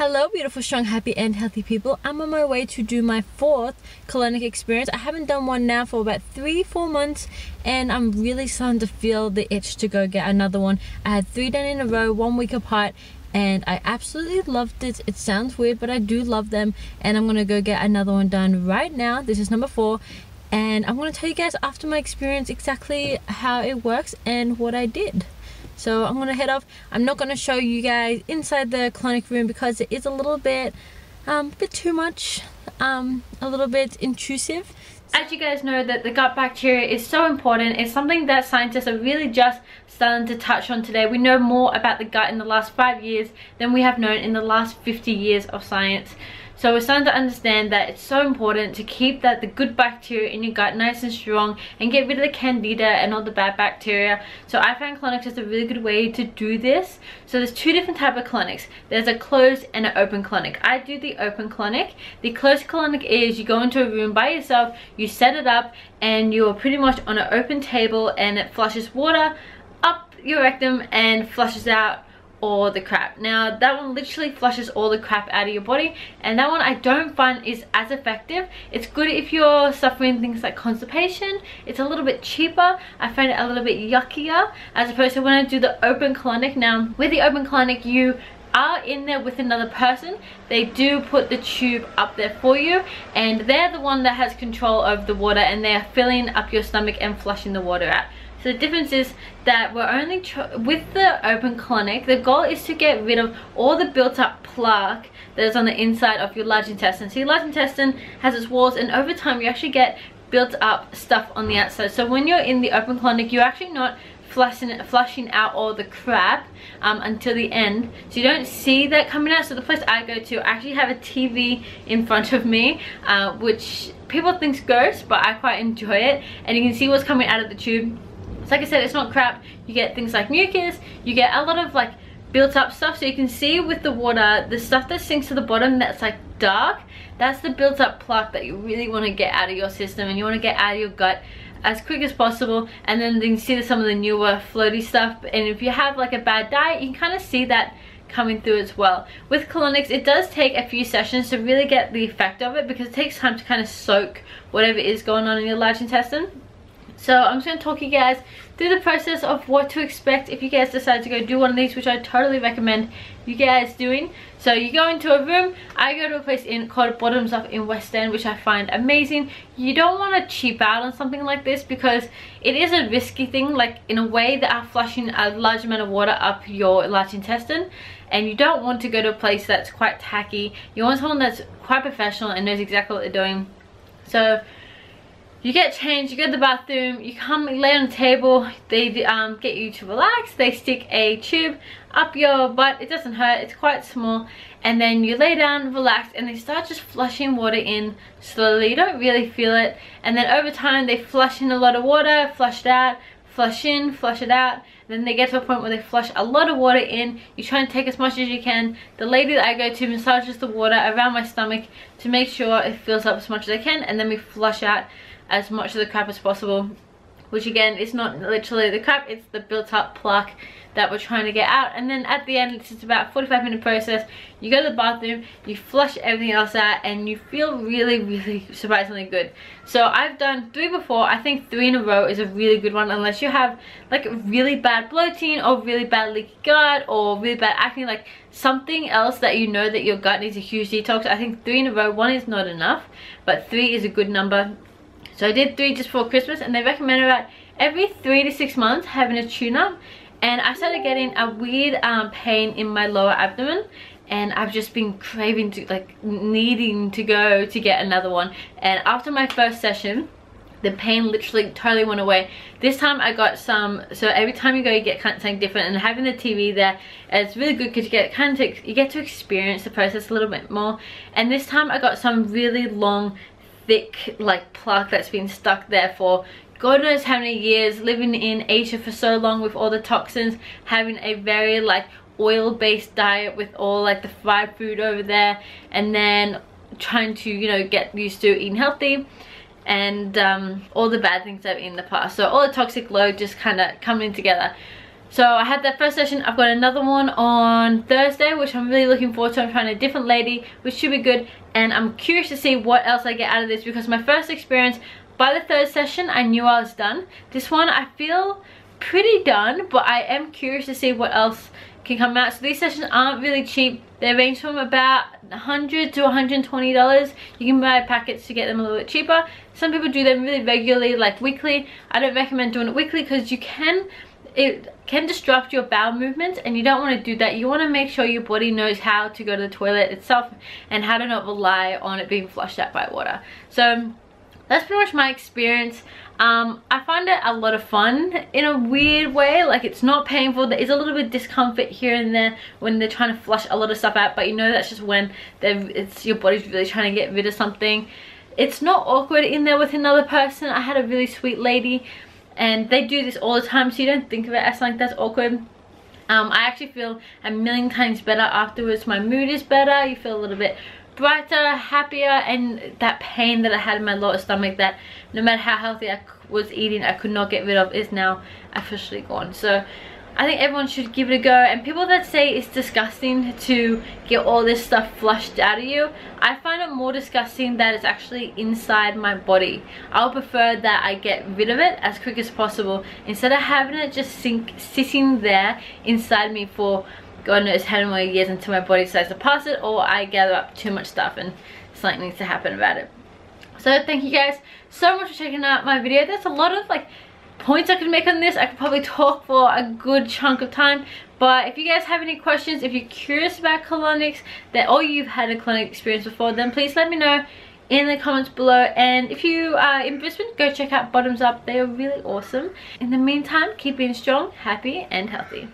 Hello beautiful, strong, happy and healthy people. I'm on my way to do my fourth colonic experience. I haven't done one now for about three, four months and I'm really starting to feel the itch to go get another one. I had three done in a row, one week apart and I absolutely loved it. It sounds weird but I do love them and I'm gonna go get another one done right now. This is number four and I'm gonna tell you guys after my experience exactly how it works and what I did so I'm gonna head off. I'm not gonna show you guys inside the clinic room because it is a little bit um, bit too much um, a little bit intrusive. As you guys know that the gut bacteria is so important it's something that scientists are really just starting to touch on today. We know more about the gut in the last five years than we have known in the last 50 years of science so we're starting to understand that it's so important to keep that the good bacteria in your gut nice and strong and get rid of the candida and all the bad bacteria. So I find colonics is a really good way to do this. So there's two different type of colonics. There's a closed and an open colonic. I do the open colonic. The closed colonic is you go into a room by yourself, you set it up and you're pretty much on an open table and it flushes water up your rectum and flushes out all the crap. Now that one literally flushes all the crap out of your body and that one i don't find is as effective. It's good if you're suffering things like constipation. It's a little bit cheaper. I find it a little bit yuckier as opposed to when i do the open colonic now with the open colonic you are in there with another person. They do put the tube up there for you and they're the one that has control over the water and they're filling up your stomach and flushing the water out so the difference is that we're only, with the open colonic, the goal is to get rid of all the built up plaque that is on the inside of your large intestine. So your large intestine has its walls and over time you actually get built up stuff on the outside. So when you're in the open colonic, you're actually not flushing flushing out all the crap um, until the end so you don't see that coming out so the place I go to I actually have a TV in front of me uh, which people think gross but I quite enjoy it and you can see what's coming out of the tube like I said, it's not crap. You get things like mucus, you get a lot of like built up stuff. So you can see with the water, the stuff that sinks to the bottom that's like dark, that's the built up plaque that you really want to get out of your system and you want to get out of your gut as quick as possible. And then you can see some of the newer floaty stuff. And if you have like a bad diet you can kind of see that coming through as well. With colonics it does take a few sessions to really get the effect of it because it takes time to kind of soak whatever is going on in your large intestine so I'm just going to talk you guys through the process of what to expect if you guys decide to go do one of these, which I totally recommend you guys doing. So you go into a room, I go to a place in called Bottoms Up in West End, which I find amazing. You don't want to cheap out on something like this because it is a risky thing, like in a way that are flushing a large amount of water up your large intestine and you don't want to go to a place that's quite tacky. You want someone that's quite professional and knows exactly what they're doing. So you get changed, you go to the bathroom, you come lay on the table, they um, get you to relax, they stick a tube up your butt, it doesn't hurt, it's quite small, and then you lay down, relax, and they start just flushing water in slowly, you don't really feel it, and then over time they flush in a lot of water, flush it out, flush in, flush it out, then they get to a point where they flush a lot of water in, you try and take as much as you can, the lady that I go to massages the water around my stomach to make sure it fills up as much as I can, and then we flush out as much of the crap as possible. Which again is not literally the crap it's the built up plaque that we're trying to get out. And then at the end it's just about 45 minute process. You go to the bathroom you flush everything else out and you feel really really surprisingly good. So I've done three before. I think three in a row is a really good one unless you have like really bad bloating or really bad leaky gut or really bad acne like something else that you know that your gut needs a huge detox. I think three in a row one is not enough but three is a good number so I did three just for Christmas and they recommend about every three to six months having a tune-up. And I started getting a weird um, pain in my lower abdomen and I've just been craving to like needing to go to get another one. And after my first session the pain literally totally went away. This time i got some so every time you go you get kind of something different. And having the tv there it's really good because you get kind of you get to experience the process a little bit more. And this time i got some really long thick like plaque that's been stuck there for God knows how many years living in Asia for so long with all the toxins having a very like oil-based diet with all like the fried food over there and then trying to you know get used to eating healthy and um, all the bad things I've in the past. So all the toxic load just kind of coming together so I had that first session. I've got another one on Thursday, which I'm really looking forward to. I'm trying a different lady, which should be good. And I'm curious to see what else I get out of this because my first experience, by the third session, I knew I was done. This one, I feel pretty done, but I am curious to see what else can come out. So these sessions aren't really cheap. They range from about 100 to 120 dollars you can buy packets to get them a little bit cheaper some people do them really regularly like weekly i don't recommend doing it weekly because you can it can disrupt your bowel movements and you don't want to do that. You want to make sure your body knows how to go to the toilet itself and how to not rely on it being flushed out by water. So that's pretty much my experience. Um, I find it a lot of fun in a weird way like it's not painful. There is a little bit of discomfort here and there when they're trying to flush a lot of stuff out but you know that's just when it's your body's really trying to get rid of something. It's not awkward in there with another person. I had a really sweet lady and they do this all the time so you don't think of it as something that's awkward. Um, I actually feel a million times better afterwards. My mood is better you feel a little bit brighter happier and that pain that I had in my lower stomach that no matter how healthy I was eating I could not get rid of is now officially gone. So I think everyone should give it a go. And people that say it's disgusting to get all this stuff flushed out of you I find it more disgusting that it's actually inside my body. I would prefer that I get rid of it as quick as possible. Instead of having it just sink sitting there inside me for God knows how many years until my body decides to pass it or I gather up too much stuff and something needs to happen about it. So thank you guys so much for checking out my video. There's a lot of like points I could make on this. I could probably talk for a good chunk of time. But if you guys have any questions, if you're curious about colonics, that or you've had a colonic experience before, then please let me know in the comments below. And if you are in Brisbane, go check out Bottoms Up. They are really awesome. In the meantime, keep being strong, happy, and healthy.